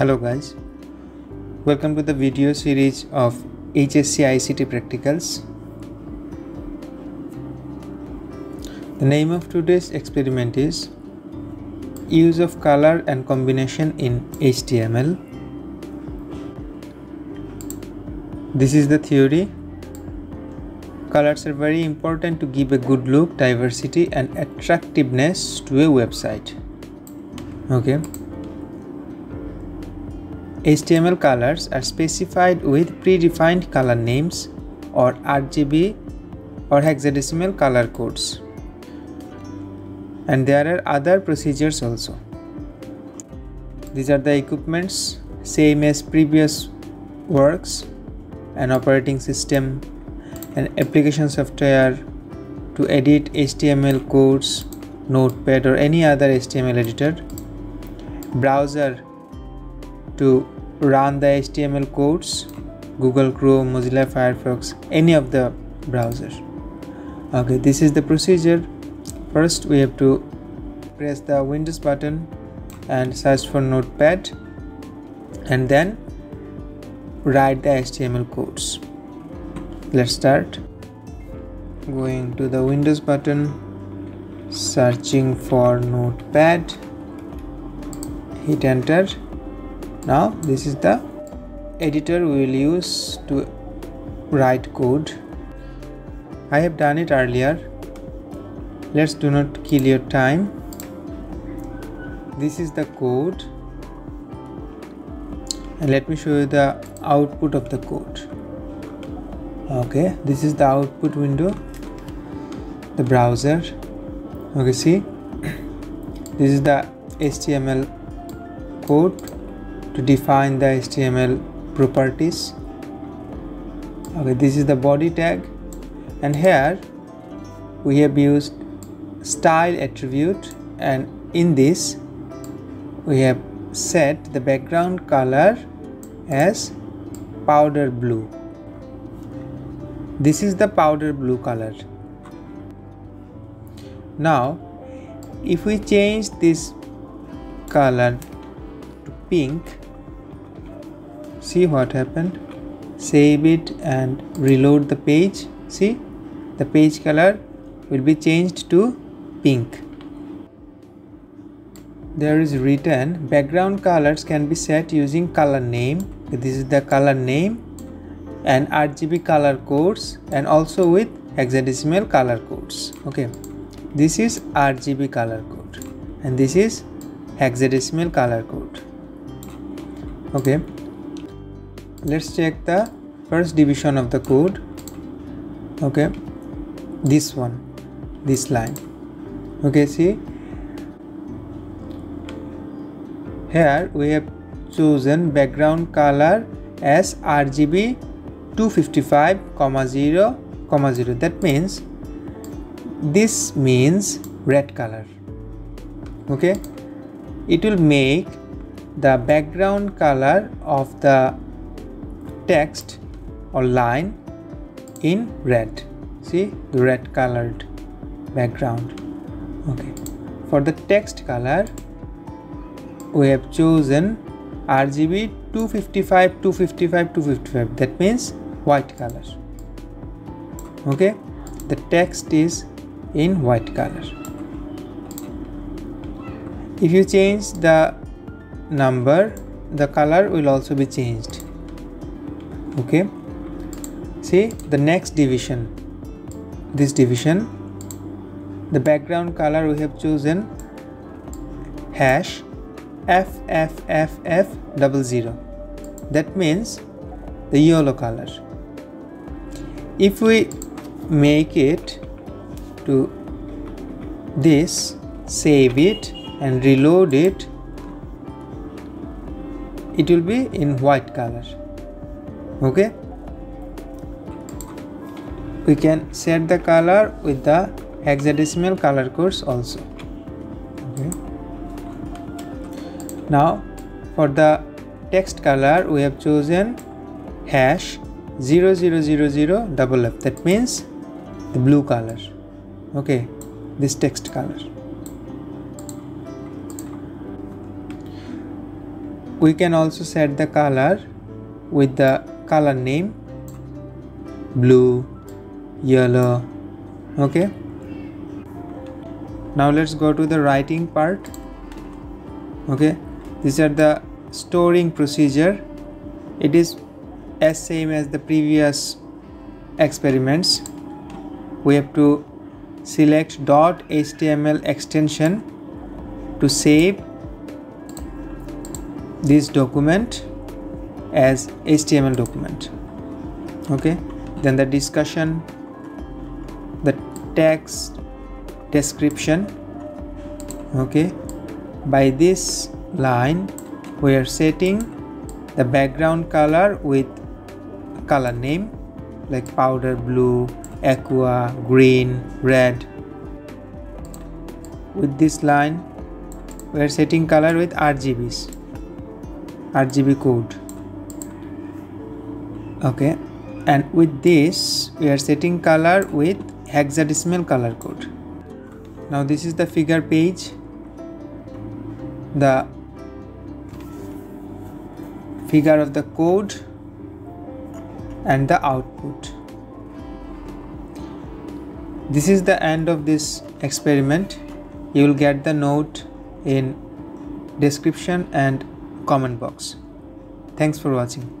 Hello guys, welcome to the video series of HSC ICT practicals. The name of today's experiment is use of color and combination in HTML. This is the theory. Colors are very important to give a good look, diversity and attractiveness to a website. Okay. HTML colors are specified with predefined color names or RGB or hexadecimal color codes. And there are other procedures also. These are the equipments same as previous works an operating system an application software to edit HTML codes, notepad or any other HTML editor, browser to run the HTML codes Google Chrome, Mozilla Firefox, any of the browsers. Okay, this is the procedure. First, we have to press the Windows button and search for Notepad, and then write the HTML codes. Let's start. Going to the Windows button, searching for Notepad, hit enter now this is the editor we will use to write code. I have done it earlier. Let's do not kill your time. This is the code. And let me show you the output of the code. Okay this is the output window. The browser. Okay see? This is the HTML code to define the HTML properties. Okay this is the body tag. And here we have used style attribute. And in this we have set the background color as powder blue. This is the powder blue color. Now if we change this color to pink see what happened. Save it and reload the page. See the page color will be changed to pink. There is written background colors can be set using color name. This is the color name and RGB color codes and also with hexadecimal color codes. Okay. This is RGB color code and this is hexadecimal color code. Okay let's check the first division of the code. Okay. This one. This line. Okay see? Here we have chosen background color as RGB 255 comma 0 comma 0 that means this means red color. Okay? It will make the background color of the text or line in red. See the red colored background. Okay. For the text color we have chosen RGB 255 255 255 that means white color. Okay. The text is in white color. If you change the number the color will also be changed okay. See the next division. This division the background color we have chosen hash FFFF double zero. That means the yellow color. If we make it to this save it and reload it it will be in white color okay? We can set the color with the hexadecimal color codes also. Okay? Now for the text color we have chosen hash 0000 double f. That means the blue color. Okay? This text color. We can also set the color with the color name blue yellow okay? Now let's go to the writing part okay? These are the storing procedure. It is as same as the previous experiments. We have to select .html extension to save this document as HTML document. Okay? Then the discussion the text description. Okay? By this line we are setting the background color with color name like powder blue aqua green red. With this line we are setting color with RGBs RGB code okay. And with this we are setting color with hexadecimal color code. Now this is the figure page. The figure of the code and the output. This is the end of this experiment. You will get the note in description and comment box. Thanks for watching